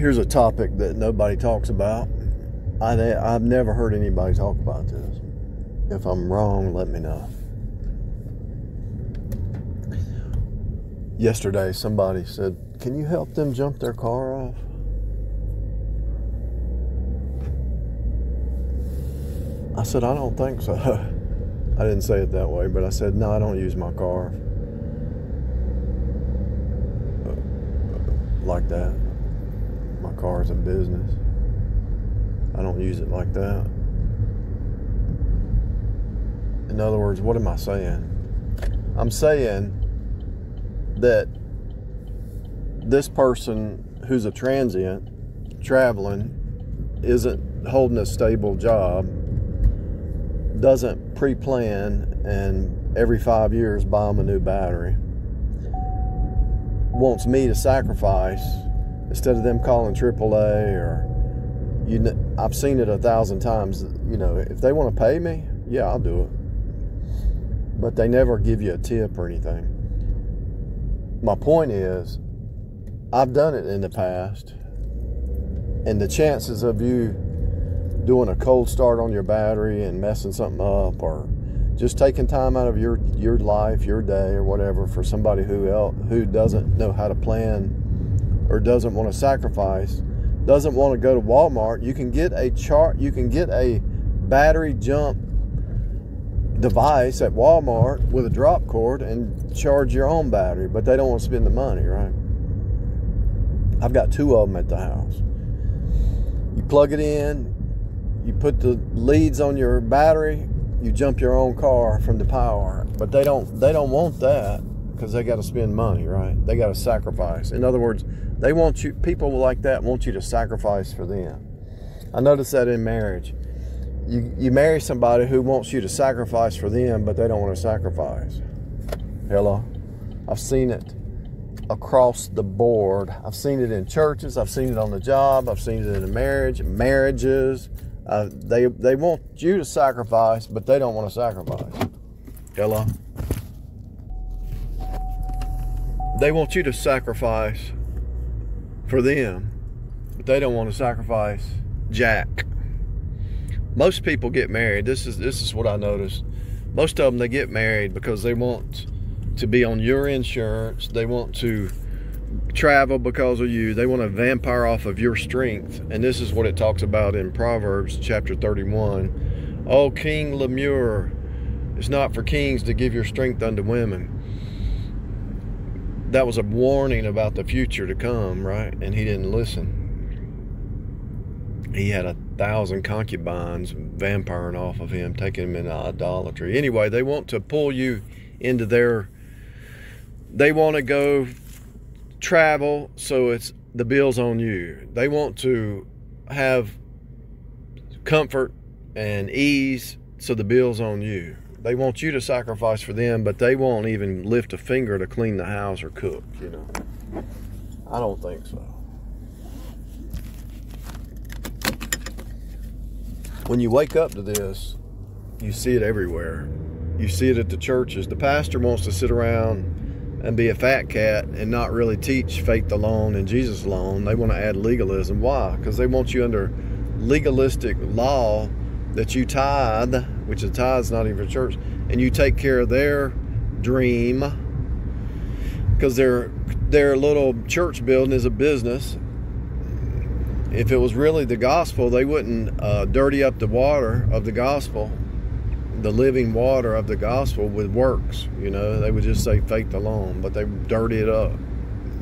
here's a topic that nobody talks about. I, I've never heard anybody talk about this. If I'm wrong, let me know. Yesterday, somebody said, Can you help them jump their car off? I said, I don't think so. I didn't say it that way, but I said, No, I don't use my car like that. My car is a business. I don't use it like that. In other words, what am I saying? I'm saying that this person who's a transient traveling isn't holding a stable job, doesn't pre plan, and every five years buy them a new battery, wants me to sacrifice instead of them calling AAA or you I've seen it a thousand times. You know, if they want to pay me, yeah, I'll do it. But they never give you a tip or anything. My point is, I've done it in the past, and the chances of you doing a cold start on your battery and messing something up, or just taking time out of your your life, your day, or whatever, for somebody who else, who doesn't know how to plan or doesn't want to sacrifice doesn't want to go to Walmart, you can get a chart, you can get a battery jump device at Walmart with a drop cord and charge your own battery, but they don't want to spend the money, right? I've got two of them at the house. You plug it in, you put the leads on your battery, you jump your own car from the power, but they don't they don't want that because they got to spend money, right? They got to sacrifice. In other words, they want you, people like that want you to sacrifice for them. I notice that in marriage. You, you marry somebody who wants you to sacrifice for them, but they don't want to sacrifice. Hello? I've seen it across the board. I've seen it in churches. I've seen it on the job. I've seen it in a marriage, marriages. Uh, they they want you to sacrifice, but they don't want to sacrifice. Hello. They want you to sacrifice for them, but they don't want to sacrifice Jack. Most people get married. This is this is what I noticed. Most of them they get married because they want to be on your insurance. They want to travel because of you. They want to vampire off of your strength. And this is what it talks about in Proverbs chapter 31. Oh, King Lemuel, it's not for kings to give your strength unto women that was a warning about the future to come, right? And he didn't listen. He had a thousand concubines vampiring off of him, taking him into idolatry. Anyway, they want to pull you into their. They want to go travel, so it's the bill's on you. They want to have comfort and ease, so the bill's on you. They want you to sacrifice for them, but they won't even lift a finger to clean the house or cook, you know. I don't think so. When you wake up to this, you see it everywhere. You see it at the churches. The pastor wants to sit around and be a fat cat and not really teach faith alone and Jesus alone. They want to add legalism. Why? Because they want you under legalistic law that you tithe, which the tithe is not even for church, and you take care of their dream because their their little church building is a business. If it was really the gospel, they wouldn't uh, dirty up the water of the gospel, the living water of the gospel with works. You know, they would just say faith alone, but they dirty it up,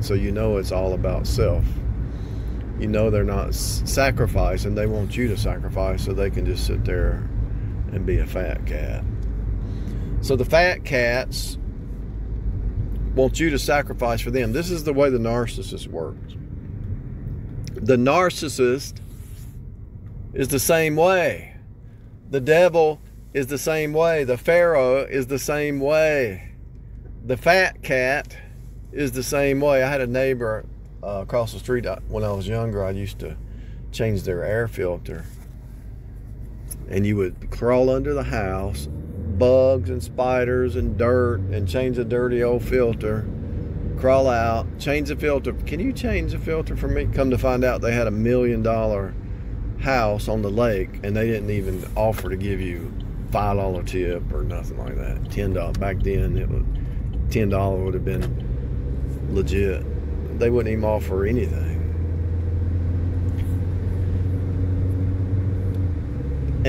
so you know it's all about self you know they're not sacrificing. They want you to sacrifice so they can just sit there and be a fat cat. So the fat cats want you to sacrifice for them. This is the way the narcissist works. The narcissist is the same way. The devil is the same way. The Pharaoh is the same way. The fat cat is the same way. I had a neighbor uh, across the street when I was younger, I used to change their air filter. And you would crawl under the house, bugs and spiders and dirt, and change the dirty old filter. crawl out, change the filter. Can you change the filter for me? Come to find out they had a million dollar house on the lake and they didn't even offer to give you five dollar tip or nothing like that. Ten dollars back then it was ten dollar would have been legit. They wouldn't even offer anything.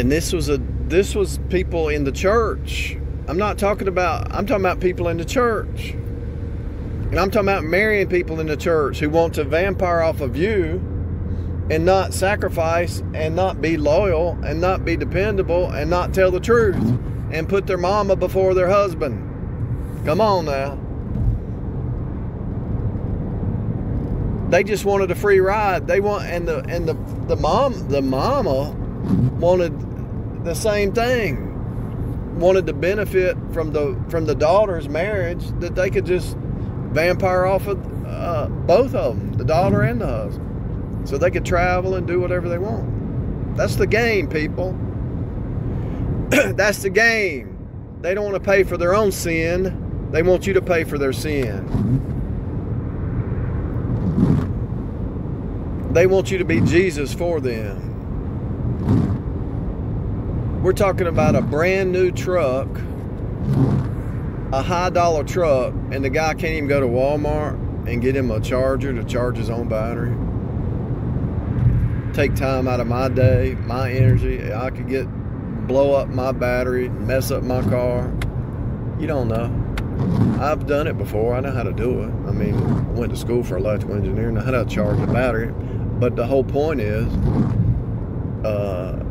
And this was a this was people in the church. I'm not talking about I'm talking about people in the church. And I'm talking about marrying people in the church who want to vampire off of you and not sacrifice and not be loyal and not be dependable and not tell the truth and put their mama before their husband. Come on now. They just wanted a free ride. They want and the and the the mom the mama wanted the same thing. Wanted to benefit from the from the daughter's marriage that they could just vampire off of uh, both of them, the daughter and the husband, so they could travel and do whatever they want. That's the game, people. That's the game. They don't want to pay for their own sin. They want you to pay for their sin. They want you to be Jesus for them. We're talking about a brand new truck a high dollar truck and the guy can't even go to Walmart and get him a charger to charge his own battery. Take time out of my day, my energy. I could get blow up my battery, mess up my car. You don't know. I've done it before. I know how to do it. I mean, I went to school for electrical engineering. I know how to charge a battery. But the whole point is, uh,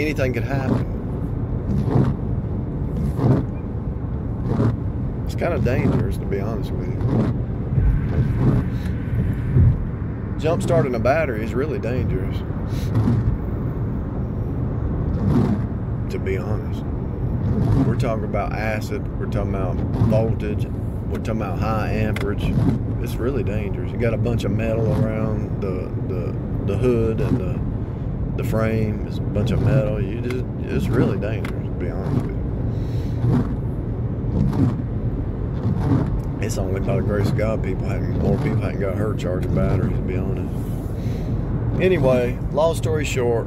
anything could happen. It's kind of dangerous, to be honest with you. Jump starting a battery is really dangerous. To be honest. We're talking about acid, we're talking about voltage, we're talking about high amperage. It's really dangerous. You got a bunch of metal around the the, the hood and the the frame. is a bunch of metal. You just it's really dangerous, to be honest with you. It's only by the grace of God people hadn't more people haven't got hurt charging batteries, to be honest. Anyway, long story short,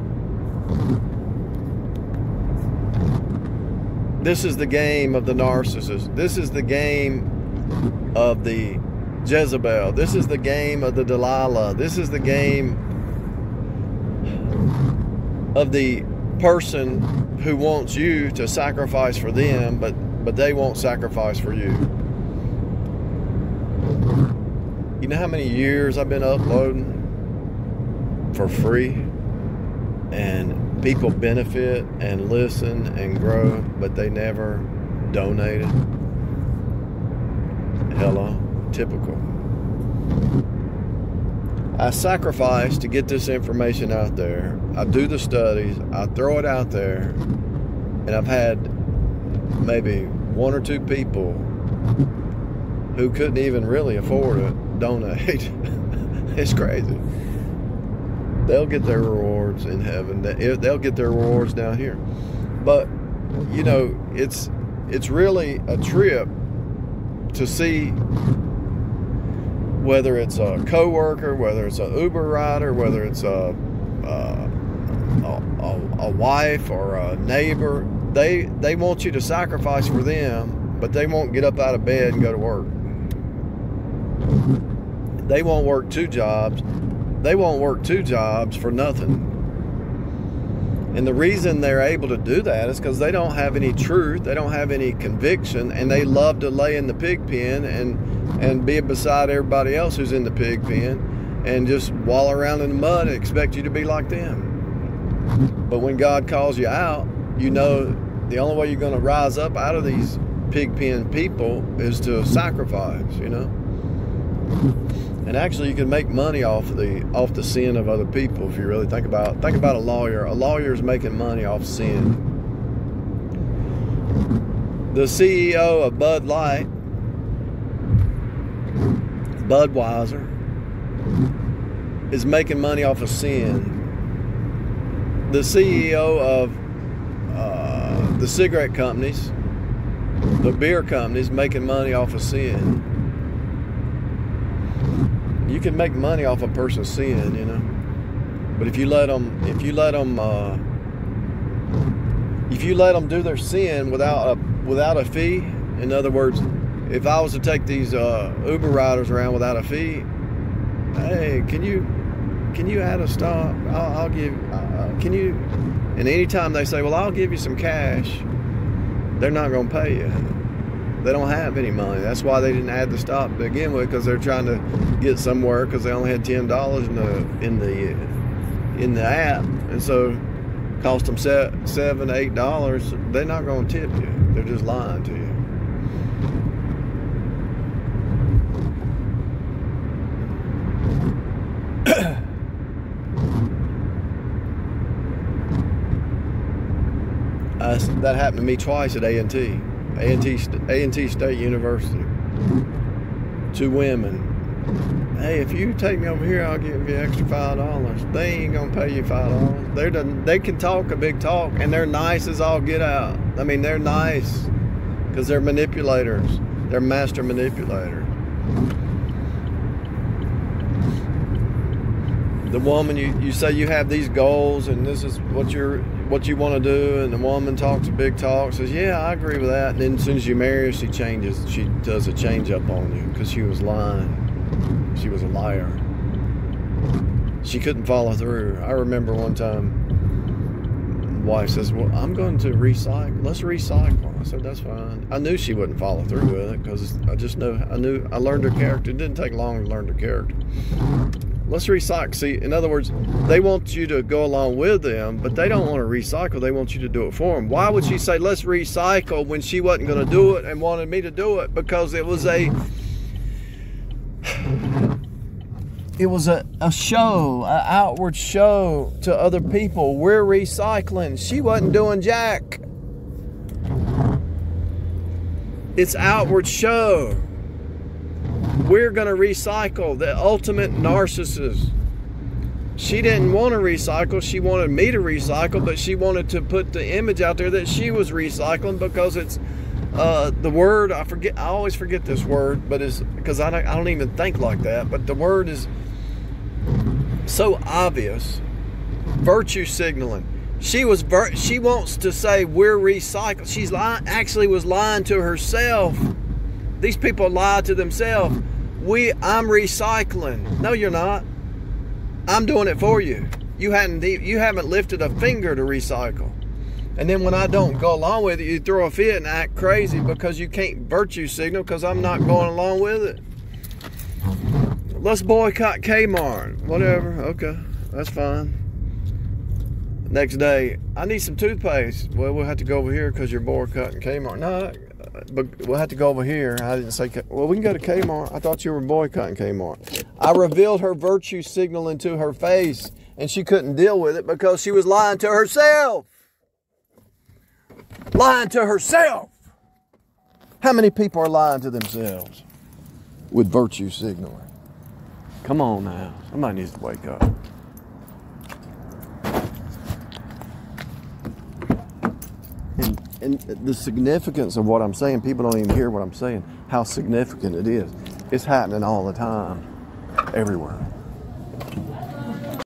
this is the game of the narcissist. This is the game of the Jezebel. This is the game of the Delilah. This is the game of the person who wants you to sacrifice for them, but but they won't sacrifice for you. You know how many years I've been uploading for free? And people benefit and listen and grow, but they never donated. Hello, typical. I sacrifice to get this information out there. I do the studies, I throw it out there, and I've had maybe one or two people who couldn't even really afford it donate. it's crazy. They'll get their rewards in heaven. They'll get their rewards down here. But you know, it's it's really a trip to see whether it's a coworker, whether it's a Uber rider, whether it's a a, a, a wife or a neighbor. They they want you to sacrifice for them, but they won't get up out of bed and go to work. They won't work two jobs. They won't work two jobs for nothing. And the reason they're able to do that is because they don't have any truth, they don't have any conviction, and they love to lay in the pig pen and and be beside everybody else who's in the pig pen and just wallow around in the mud and expect you to be like them. But when God calls you out, you know the only way you're going to rise up out of these pig pen people is to sacrifice, you know and actually you can make money off the off the sin of other people if you really think about think about a lawyer. A lawyer is making money off sin. The ceo of bud light budweiser is making money off of sin. The ceo of uh, the cigarette companies the beer companies making money off of sin You can make money off a person's sin, you know. But if you let them, if you let them, uh, if you let them do their sin without a without a fee, in other words, if I was to take these uh, Uber riders around without a fee, hey, can you can you add a stop? I'll, I'll give. Uh, can you? And anytime they say, well, I'll give you some cash, they're not going to pay you. They don't have any money. That's why they didn't add the stop to begin with, because they're trying to get somewhere because they only had ten dollars in the in the in the app, and so cost them seven, eight dollars. They're not going to tip you. They're just lying to you. That happened to me twice at A&T, A&T, A&T State University. Two women. Hey, if you take me over here, I'll give you extra five dollars. They ain't gonna pay you five dollars. They they can talk a big talk, and they're nice as all get out. I mean, they're nice because they're manipulators. They're master manipulators. The woman, you, you say you have these goals, and this is what you're what you want to do, and the woman talks a big talk, says, "Yeah, I agree with that." And then as soon as you marry her, she changes. She does a change up on you because she was lying. She was a liar. She couldn't follow through. I remember one time, wife says, "Well, I'm going to recycle. Let's recycle." I said, "That's fine." I knew she wouldn't follow through with it because I just know I knew I learned her character. It didn't take long to learn her character. Let's recycle. See, in other words, they want you to go along with them, but they don't want to recycle. They want you to do it for them. Why would she say, let's recycle when she wasn't going to do it and wanted me to do it? Because it was a. It was a, a show, an outward show to other people. We're recycling. She wasn't doing jack. It's outward show we're going to recycle the ultimate narcissist. She didn't want to recycle. She wanted me to recycle, but she wanted to put the image out there that she was recycling because it's uh, the word. I forget. I always forget this word, but it's because I don't, I don't even think like that. But the word is so obvious. Virtue signaling. She was. She wants to say we're recycled. She's lying. Actually, was lying to herself these people lie to themselves. We, I'm recycling. No, you're not. I'm doing it for you. You hadn't, you haven't lifted a finger to recycle. And then when I don't go along with it, you throw a fit and act crazy because you can't virtue signal because I'm not going along with it. Let's boycott Kmart. Whatever. Okay, that's fine. Next day, I need some toothpaste. Well, we'll have to go over here because you're boycotting Kmart. No, but we'll have to go over here. I didn't say, well, we can go to Kmart. I thought you were boycotting Kmart. I revealed her virtue signaling to her face, and she couldn't deal with it because she was lying to herself. Lying to herself. How many people are lying to themselves with virtue signaling? Come on now. Somebody needs to wake up. And the significance of what I'm saying, people don't even hear what I'm saying, how significant it is. It's happening all the time, everywhere.